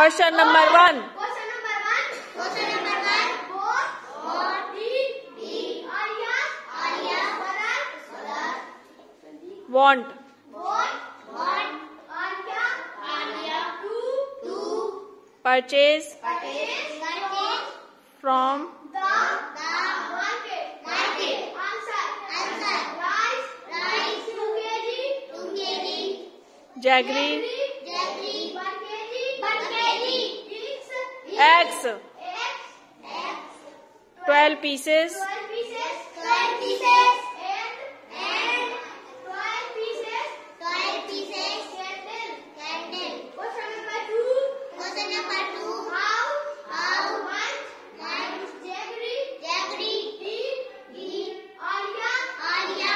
Question number one. Question number one. Question Eggs. 12 pieces, 12 pieces. 12 pieces. And. And. 12 pieces. 12 pieces. Candle. Candle. Question number two. Question number two. How. How. Much. Much. Jaggery. Jaggery. Deep. Deep. Arya. Arya.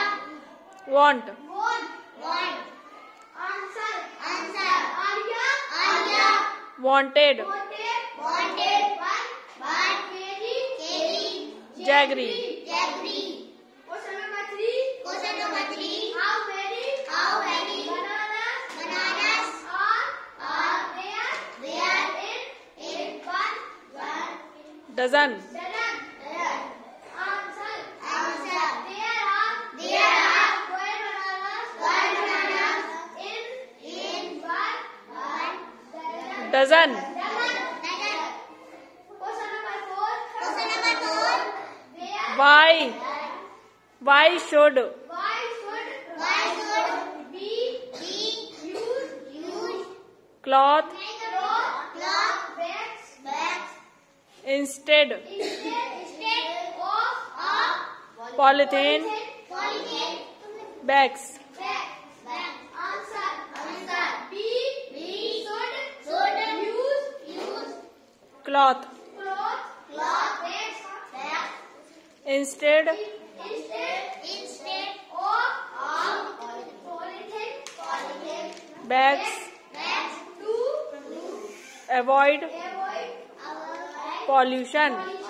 want, Want. Want. Answer. Answer. Arya. Arya. Wanted, Wanted. One. One. kg. Jaggery. Jaggery. Question number 3 Question number 3 How many? How many? Bananas. Bananas. Are. Are there? There. In. In. One. One. Dozen. There. why, why should? Why should why should be be used used cloth. Cloth cloth bags bags instead. Instead instead of of polythene polythene. Bags? bag bag answer answer be be should should use use Cloth cloth cloth instead instead instead of of polythene polythene bags bags to avoid avoid pollution. pollution